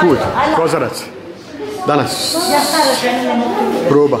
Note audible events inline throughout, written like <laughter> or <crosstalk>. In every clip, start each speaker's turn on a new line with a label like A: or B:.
A: put, Kozarac. Danas. Proba.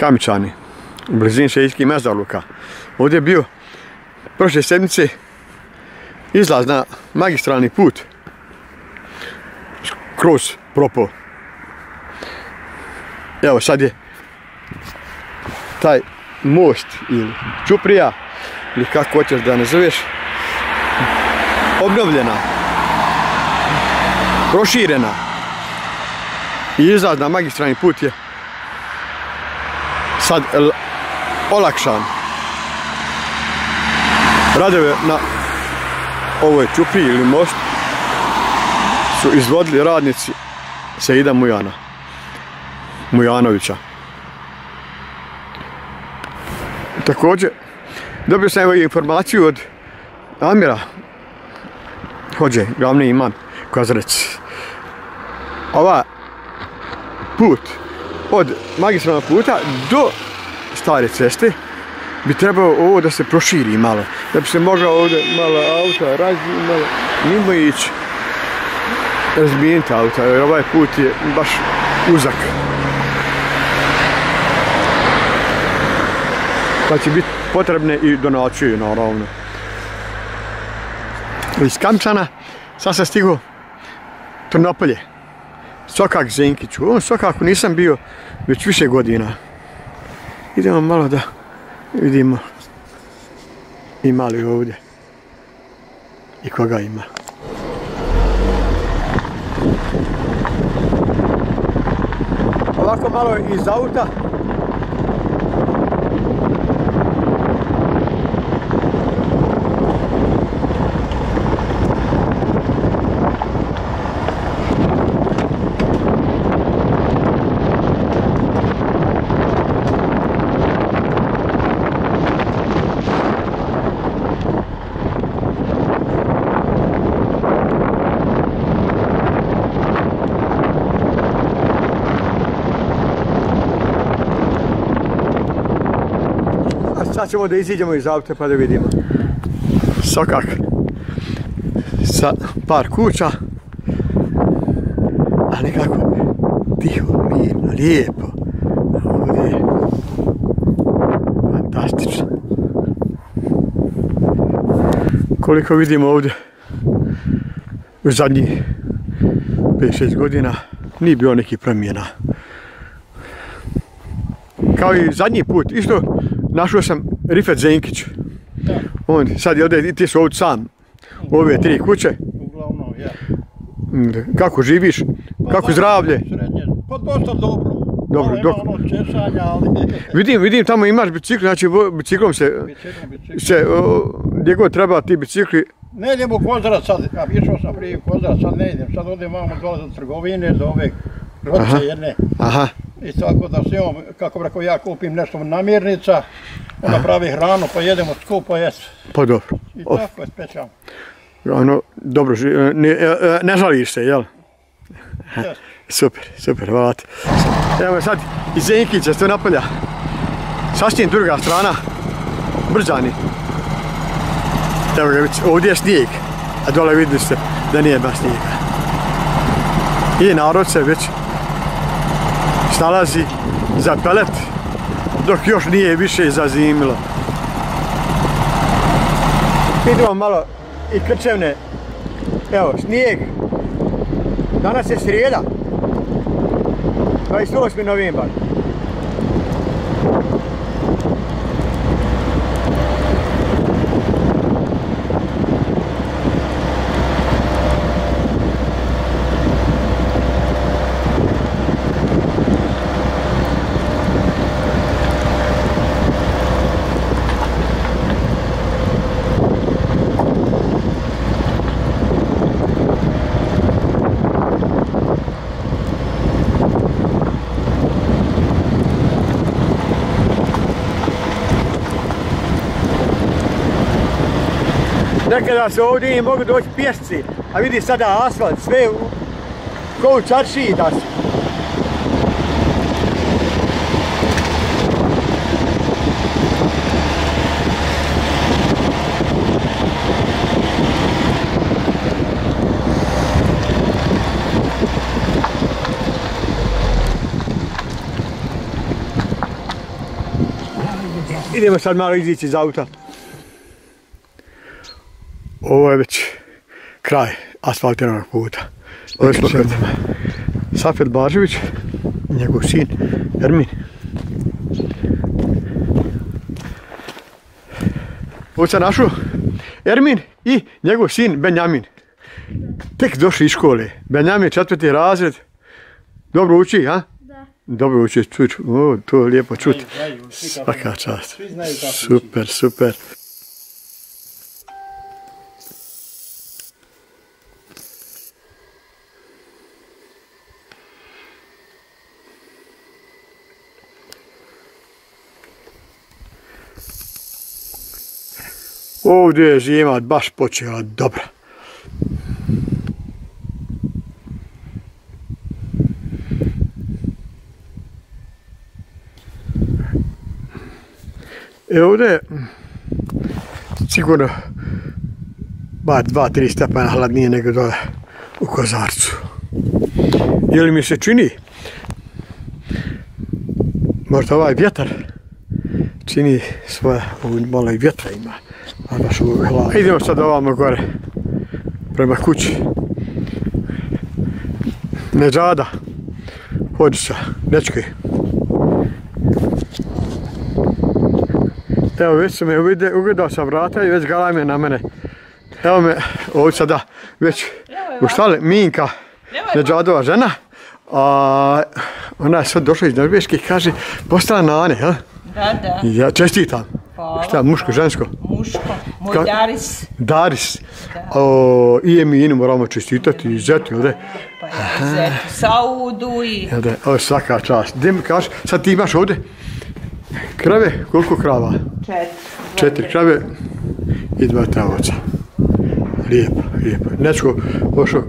A: Kamičani, u blizini šeijskih mezarluka. Ovdje je bio prošle sedmice izlaz na magistralni put kroz propo. Evo sad je taj most ili čuprija ili kako hoćeš da nazoveš obnovljena proširena i izlaz na magistralni put je sad olakšan. Radove na ovoj čupi ili most su izvodili radnici Seida Mujana. Mujanovića. Također, dobio sam evo informaciju od Amira Hođe, glavni imam Kozrec. Ova put od magistralnog puta do stare ceste bi trebao ovo da se proširi malo. Da bi se mogla ovdje malo auta razbiti, malo mimo ići. Razbijeniti auta, jer ovaj put je baš uzak. Pa će biti potrebne i donacije, naravno. Iz Kamčana sad sam stigao Trnopolje. Sokak Zenkiću. Ovom Sokaku nisam bio već više godina. Idemo malo da vidimo ima li ovdje i koga ima. Ovako malo iz auta. Ćemo da iziđemo iz auta pa da vidimo. Sokak. Sa par kuća. A nekako tiho, mirno, lijepo. Ovdje je fantastično. Koliko vidimo ovdje u zadnjih 5-6 godina nije bilo nekih promjena. Kao i zadnji put, isto našao sam Rifet Zenkić. On sad je ovdje, ti su ovdje sam ove tri kuće.
B: Uglavnom, ja.
A: Kako živiš? Kako zdravlje?
B: Srednje, pa dosta dobro.
A: Dobro, dok-
B: ono češanja, ali <laughs>
A: Vidim, vidim, tamo imaš bicikl, znači biciklom se,
B: bicikl, bicikl.
A: se o, gdje god treba ti bicikli,
B: Ne idem u Kozarac sad, a išao sam prije u Kozarac, sad ne idem, sad odem vamo dole za trgovine, za ove roce jedne.
A: aha,
B: I tako da s njom, kako rekao, ja kupim nešto namirnica, ona pravi hranu, pa jedemo skupo jest.
A: pa dobro.
B: I
A: Of,
B: tako je spećam.
A: ono, dobro, ne, e, e, ne žališ se, jel? <laughs> Super, super, hvala ti. Evo sad iz Zenkića, što napolja. Sasvim druga strana, Brđani. Evo ga, ovdje je snijeg, a dole vidjeli ste da nije baš snijega. I narod se već snalazi za pelet, dok još nije više zazimilo. Idemo malo i krčevne. Evo, snijeg. Danas je srijeda. 28. novembar. Nekada se ovdje i mogu doći pješci, a vidi sada asfalt, sve u, ko u čaršiji da su. Idemo sad malo izići iz auta. Ovo je već kraj asfaltiranog puta. Ovo smo kod Safet Blažević, njegov sin Ermin. Ovo sam našao Ermin i njegov sin Benjamin. Tek došli iz škole. Benjamin četvrti razred. Dobro uči, a?
C: Da.
A: Dobro uči, čuć. O, to je lijepo čuti. Svaka čast. Super, super. Ovdje je zima baš počela dobra. E ovdje je sigurno bar 2-3 stepena hladnije nego dole u Kozarcu. Ili mi se čini možda ovaj vjetar čini svoje, malo i vjetra ima, baš u hlavu. Idemo sad ovamo gore, prema kući. Neđada, Hođića, dečki. Evo već su me ugledao sam vrata i već galame na mene. Evo me ovdje sada već u štale Minka, Neđadova žena. A, ona je sad došla iz Norveške i kaže postala Nane, jel?
C: Da, da.
A: Ja čestitam.
C: Hvala.
A: Šta, muško, žensko?
C: Muško. Moj
A: Ka-
C: Daris.
A: Daris. O, I Eminu moramo čestitati i Zetu, jel da?
C: Pa ja zetu Saudu i...
A: Jel da? O, svaka čast. Gdje mi kažeš, sad ti imaš ovdje krave, koliko krava?
C: Četiri.
A: Četiri krave i dva tavoca. Lijepo, lijepo. Nečko pošao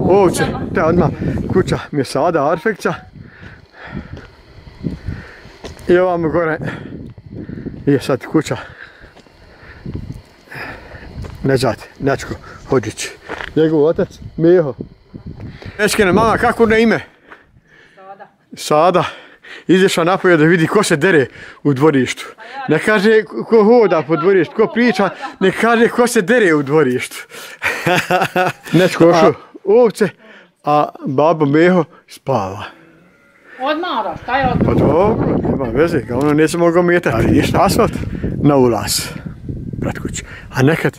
A: ovce, te odmah kuća mi je sada Arfekća. I ovamo gore je sad kuća. Neđat, Nečko, Hođić. Njegov otac, Miho. Nečkina mama, kako na ime? Sada. Sada. Izišla napolje da vidi ko se dere u dvorištu. Ne kaže ko hoda po dvorištu, ko priča, ne kaže ko se dere u dvorištu. <laughs> Nečko ošao ovce, a babo Meho spava.
D: Odmara, šta je
A: Pa
D: odmara?
A: dobro, nema veze, kao ono neće mogao metati. Ali išta asfalt na ulaz pred kuću. A nekad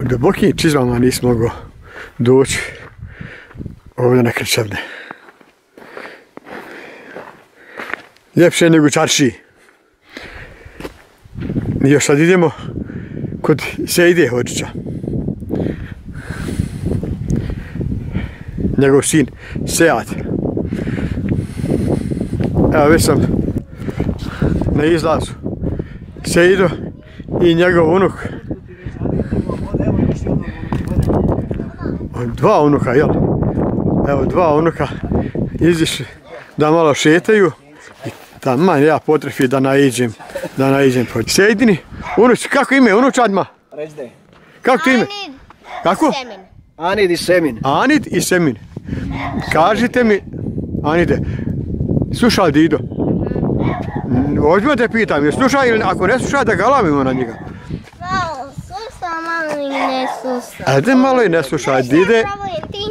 A: u dubokim čizmama nisi mogao doći ovdje na krčevne. Ljepše je nego u čaršiji. I još sad idemo kod Sejde Hođića. Njegov sin, Sead. Evo već sam na izlazu. Sejdo i njegov unuk. Dva unuka, jel? Evo, dva unuka izišli da malo šetaju. I tamo ja potrefi da naiđem, da naiđem. po- Sejdini, unuci, kako ime, unučadma?
E: Rezde.
A: Kako ti ime? Kako?
F: Semen.
E: Anid i Semin.
A: Anid i Semin. Kažite mi, Anide, sluša li Dido? Ozbiljno te pitam, je sluša ili ako ne sluša da galamimo na njega?
F: Ne slušam.
A: Ajde malo i ne slušaj, Dide,
F: Pravo je ti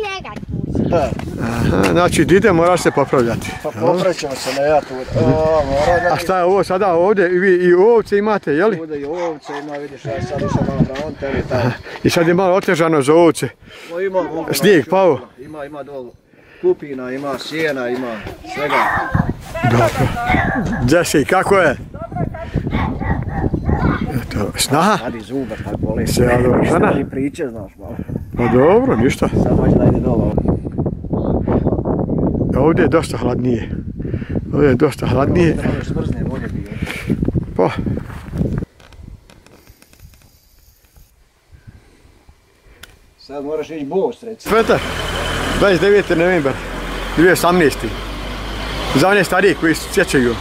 A: aha, znači Dide moraš se popravljati.
E: Pa popraćemo se na ja tu. O, mora
A: A šta je ovo sada ovdje, i vi i ovce imate, jeli?
E: Bude i ovce, ima, vidiš, ja sad išao malo na on tebi tamo.
A: I sad je malo otežano za ovce.
E: O, ima,
A: Snijeg pao.
E: Ima, ima dolu. Kupina, ima sjena, ima svega.
A: Jesse, kako je? Eto, snaha?
E: Radi zubar, tak boli.
A: Se, ali dobro, šta na?
E: Ti priče, znaš malo.
A: Pa dobro, ništa.
E: Sad hoće da ide dole ovdje.
A: Ovdje je dosta hladnije. Ovdje je dosta hladnije.
E: Smrzne vode bio.
A: Pa,
E: Sad moraš ići bost, reci.
A: Petar, 29. novembar, 2018. Za one starije koji se sjećaju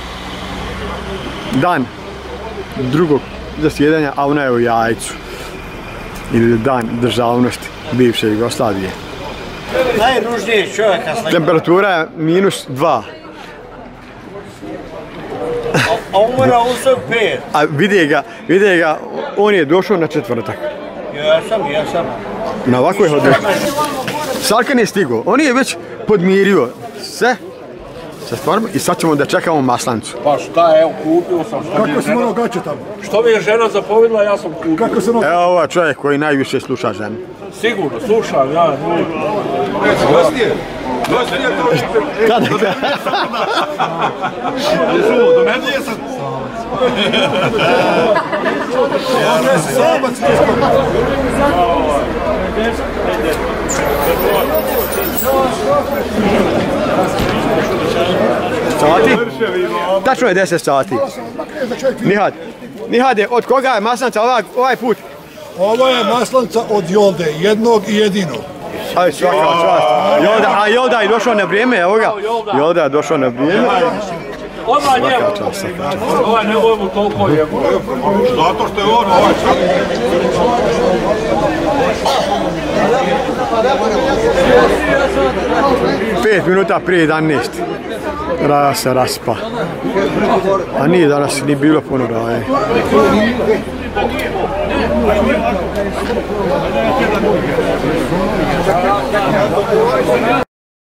A: dan drugog zasjedanja, a ona je u jajcu. Ili dan državnosti bivše Jugoslavije.
E: Najružniji čovjeka sam.
A: Temperatura je minus 2,
E: A umora usog pet.
A: a vide ga, vide ga, on je došao na četvrtak.
E: Ja sam, ja sam.
A: Na ovakvoj hodinu. Sarkan je stigao, on je već podmirio sve sa stvarima i sad ćemo da čekamo maslancu.
G: Pa šta, evo, kupio sam što mi je
B: Kako si
G: žena,
B: morao gaće tamo?
G: što mi je žena zapovjedila, ja sam kupio.
B: Kako se ono...
A: Evo ovo je čovjek koji najviše sluša ženu.
G: Sigurno, slušam, ja.
H: To
A: Kada?
G: Do mene je sad.
A: Sati? Tačno je 10 sati. Nihad. Nihade, od koga je maslanca ovaj, ovaj put?
B: Ovo je maslanca od Jolde, jednog i jedinog.
A: Aj, svaka čast. Jolda, a Jolda je došao na vrijeme, evo ga. Jolda je došao na vrijeme.
G: Odmah njemu. Ovaj ne toliko je.
H: Zato što je on ovaj čak.
A: Pet minuta prije 11. Raja se raspa. A nije danas ni bilo puno raje. じゃあもう終わりじゃない?